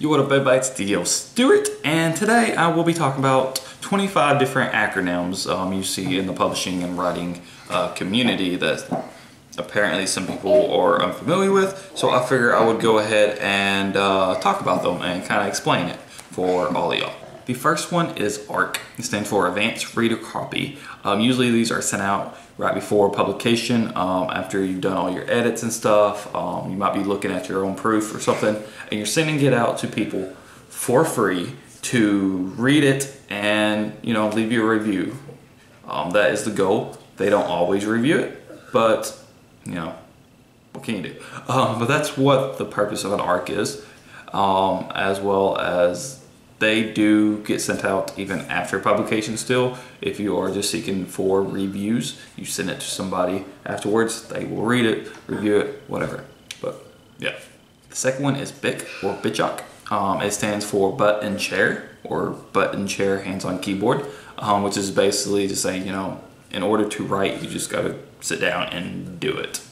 You what up everybody, it's D.L. Stewart, and today I will be talking about 25 different acronyms um, you see in the publishing and writing uh, community that apparently some people are unfamiliar with. So I figure I would go ahead and uh, talk about them and kind of explain it for all of y'all. The first one is ARC. It stands for Advanced Reader Copy. Um, usually these are sent out right before publication um, after you've done all your edits and stuff. Um, you might be looking at your own proof or something and you're sending it out to people for free to read it and you know leave you a review. Um, that is the goal. They don't always review it, but you know, what can you do? Um, but that's what the purpose of an ARC is, um, as well as they do get sent out even after publication still. If you are just seeking for reviews, you send it to somebody afterwards, they will read it, review it, whatever. But yeah. The second one is BIC or BICHOK. Um, it stands for butt and chair or butt and chair hands on keyboard, um, which is basically just saying, you know, in order to write, you just gotta sit down and do it.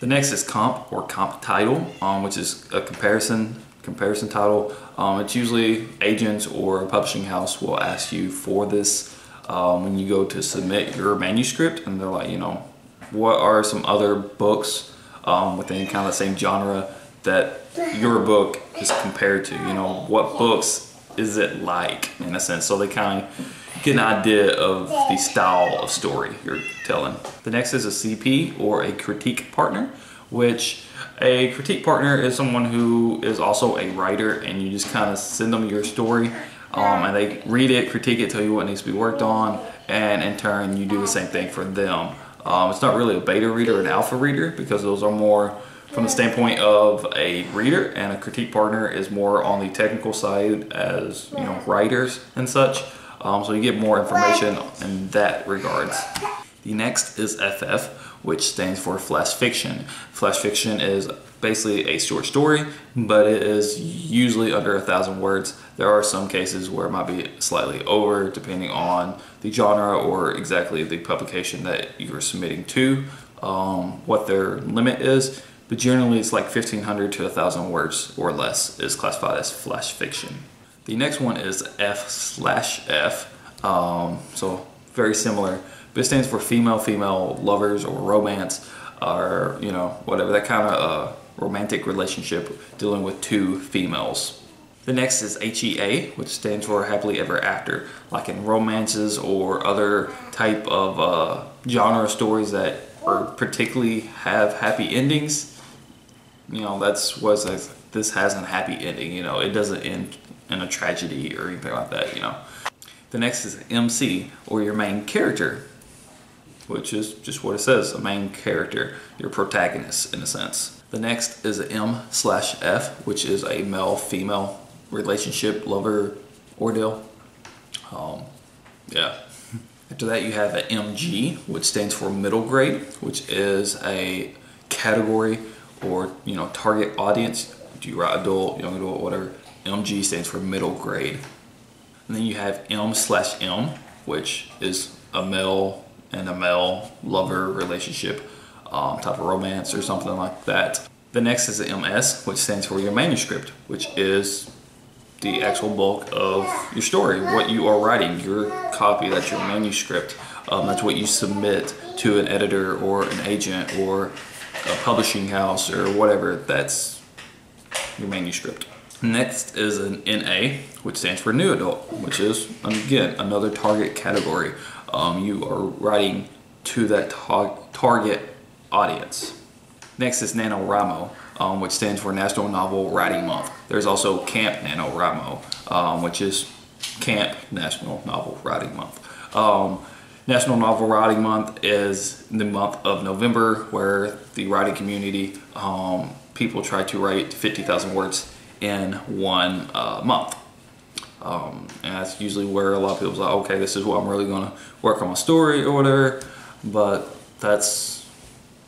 The next is comp or comp title, um, which is a comparison comparison title. Um, it's usually agents or a publishing house will ask you for this um, when you go to submit your manuscript, and they're like, you know, what are some other books um, within kind of the same genre that your book is compared to? You know, what books is it like in a sense? So they kind of get an idea of the style of story you're telling. The next is a CP or a critique partner, which a critique partner is someone who is also a writer and you just kind of send them your story um, and they read it, critique it, tell you what needs to be worked on, and in turn you do the same thing for them. Um, it's not really a beta reader or an alpha reader because those are more from the standpoint of a reader and a critique partner is more on the technical side as you know writers and such. Um, so you get more information in that regards. The next is FF, which stands for flash fiction. Flash fiction is basically a short story, but it is usually under a thousand words. There are some cases where it might be slightly over, depending on the genre or exactly the publication that you are submitting to, um, what their limit is. But generally, it's like 1,500 to 1,000 words or less is classified as flash fiction. The next one is F slash F, um, so very similar, but it stands for female-female lovers or romance, or you know whatever that kind of uh, romantic relationship dealing with two females. The next is HEA, which stands for happily ever after, like in romances or other type of uh, genre stories that are particularly have happy endings. You know, that's what this has a happy ending. You know, it doesn't end in a tragedy or anything like that, you know. The next is MC, or your main character, which is just what it says, a main character, your protagonist in a sense. The next is M slash F, which is a male-female relationship, lover, ordeal. Um, yeah. After that you have an MG, which stands for middle grade, which is a category or, you know, target audience. Do you write adult, young adult, whatever MG stands for middle grade. And then you have M slash M, which is a male and a male lover relationship um, type of romance or something like that. The next is the MS, which stands for your manuscript, which is the actual bulk of your story, what you are writing, your copy, that's your manuscript. Um, that's what you submit to an editor or an agent or a publishing house or whatever. That's your manuscript. Next is an NA, which stands for New Adult, which is, again, another target category. Um, you are writing to that tar target audience. Next is NaNoWriMo, um, which stands for National Novel Writing Month. There's also Camp NaNoWriMo, um, which is Camp National Novel Writing Month. Um, National Novel Writing Month is the month of November where the writing community, um, people try to write 50,000 words in one uh, month. Um, and that's usually where a lot of people's like, okay, this is what I'm really gonna work on my story or whatever, but that's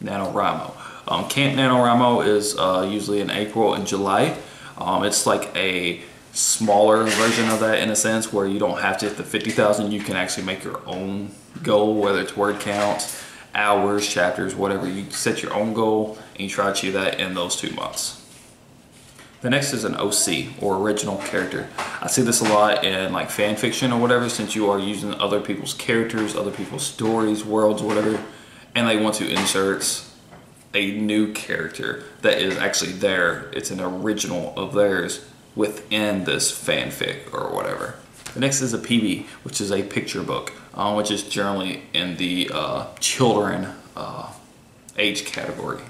NaNoWriMo. Um, Camp NaNoWriMo is uh, usually in April and July. Um, it's like a smaller version of that in a sense where you don't have to hit the 50,000, you can actually make your own goal, whether it's word count, hours, chapters, whatever. You set your own goal and you try to achieve that in those two months. The next is an OC or original character. I see this a lot in like fan fiction or whatever since you are using other people's characters, other people's stories, worlds, whatever, and they want to insert a new character that is actually there. It's an original of theirs within this fanfic or whatever. The next is a PB, which is a picture book, um, which is generally in the uh, children uh, age category.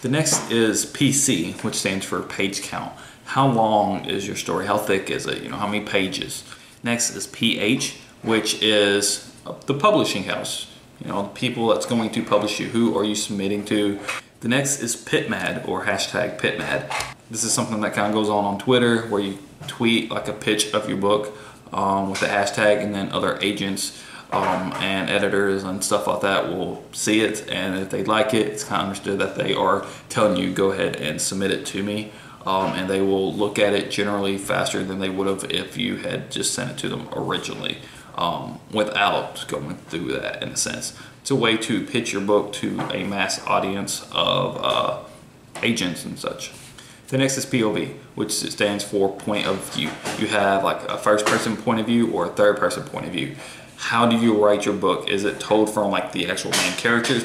The next is PC, which stands for page count. How long is your story? How thick is it? You know, how many pages? Next is PH, which is the publishing house. You know, the people that's going to publish you. Who are you submitting to? The next is PitMad or hashtag PitMad. This is something that kind of goes on on Twitter where you tweet like a pitch of your book um, with the hashtag and then other agents um, and editors and stuff like that will see it and if they like it it's kind of understood that they are telling you go ahead and submit it to me um, and they will look at it generally faster than they would have if you had just sent it to them originally um, without going through that in a sense. It's a way to pitch your book to a mass audience of uh, agents and such. The next is POV, which stands for point of view. You have like a first person point of view or a third person point of view how do you write your book? Is it told from like the actual main characters,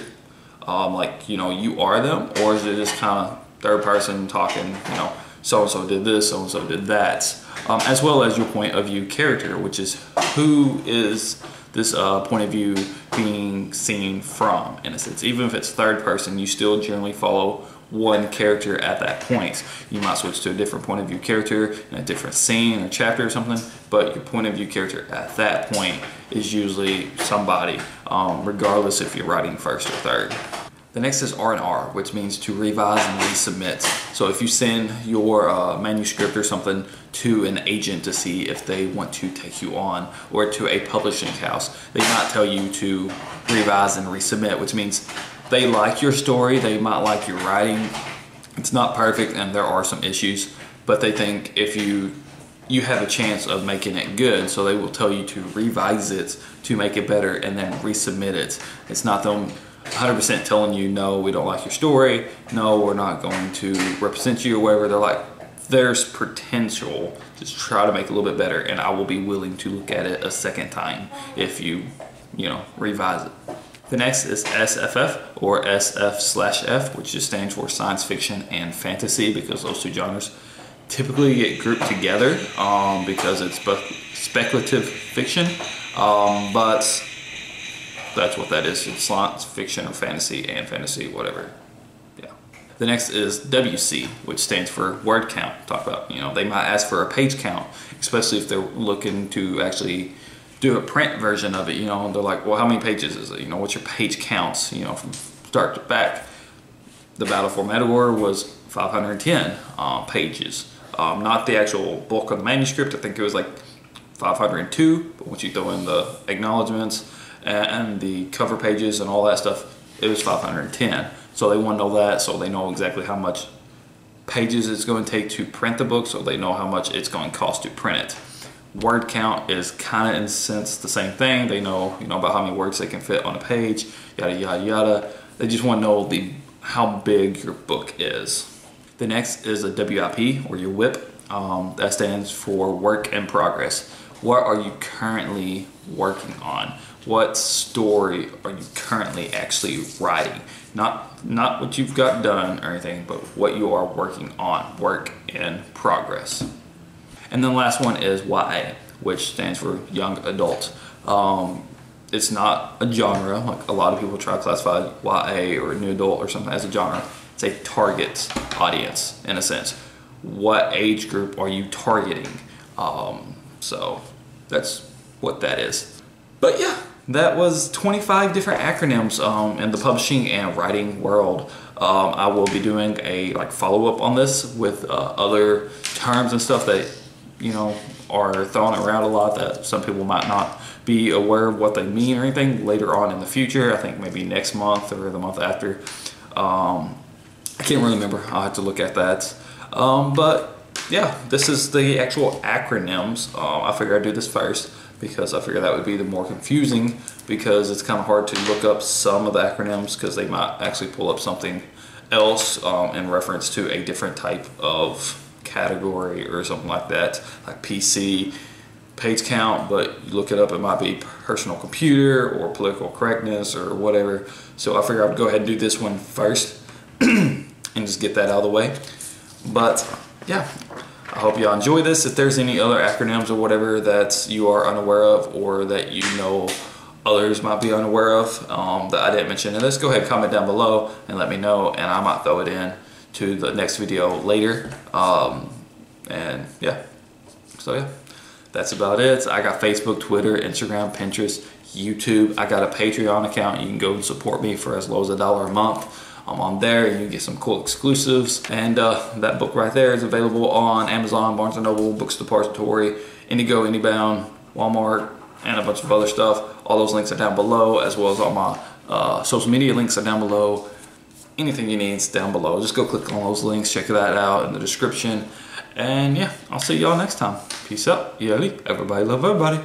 um, like you know you are them, or is it just kind of third person talking? You know, so and so did this, so and so did that, um, as well as your point of view character, which is who is this uh, point of view being seen from in a sense. Even if it's third person, you still generally follow one character at that point. You might switch to a different point of view character in a different scene or chapter or something, but your point of view character at that point is usually somebody, um, regardless if you're writing first or third. The next is R&R, which means to revise and resubmit. So if you send your uh, manuscript or something to an agent to see if they want to take you on, or to a publishing house, they might tell you to revise and resubmit, which means they like your story, they might like your writing. It's not perfect and there are some issues, but they think if you you have a chance of making it good, so they will tell you to revise it to make it better and then resubmit it. It's not them 100% telling you, no, we don't like your story, no, we're not going to represent you or whatever. They're like, there's potential, just try to make it a little bit better, and I will be willing to look at it a second time if you, you know, revise it. The next is SFF or SF slash F, which just stands for science fiction and fantasy because those two genres typically get grouped together um, because it's both speculative fiction, um, but that's what that is. It's science fiction or fantasy and fantasy, whatever. Yeah. The next is WC, which stands for word count. Talk about, you know, they might ask for a page count, especially if they're looking to actually do a print version of it, you know, and they're like, well, how many pages is it? You know, what's your page counts, you know, from start to back. The Battle for Metagore was 510 uh, pages. Um, not the actual bulk of the manuscript. I think it was like 502, but once you throw in the acknowledgments and the cover pages and all that stuff, it was 510. So they want to know that so they know exactly how much pages it's going to take to print the book so they know how much it's going to cost to print it word count is kind of in sense the same thing. They know, you know, about how many words they can fit on a page, yada, yada, yada. They just want to know the how big your book is. The next is a WIP or your WIP. Um, that stands for work in progress. What are you currently working on? What story are you currently actually writing? Not, not what you've got done or anything, but what you are working on, work in progress. And then the last one is YA, which stands for young adult. Um, it's not a genre, like a lot of people try to classify YA or new adult or something as a genre. It's a target audience in a sense. What age group are you targeting? Um, so that's what that is. But yeah, that was 25 different acronyms um, in the publishing and writing world. Um, I will be doing a like follow up on this with uh, other terms and stuff that you know, are thrown around a lot that some people might not be aware of what they mean or anything later on in the future. I think maybe next month or the month after. Um, I can't really remember. I'll have to look at that. Um, but yeah, this is the actual acronyms. Um, I figured I'd do this first because I figured that would be the more confusing because it's kind of hard to look up some of the acronyms because they might actually pull up something else um, in reference to a different type of category or something like that, like PC, page count, but you look it up, it might be personal computer or political correctness or whatever. So I figured I would go ahead and do this one first and just get that out of the way. But yeah, I hope y'all enjoy this. If there's any other acronyms or whatever that you are unaware of or that you know others might be unaware of um, that I didn't mention in this, go ahead and comment down below and let me know and I might throw it in to the next video later. Um, and yeah, so yeah, that's about it. I got Facebook, Twitter, Instagram, Pinterest, YouTube. I got a Patreon account. You can go and support me for as low as a dollar a month. I'm on there. And you can get some cool exclusives. And uh, that book right there is available on Amazon, Barnes & Noble, Books Depository, Indigo, IndieBound, Walmart, and a bunch of other stuff. All those links are down below, as well as all my uh, social media links are down below. Anything you need down below. Just go click on those links, check that out in the description. And yeah, I'll see y'all next time. Peace out. Yali. Everybody love everybody.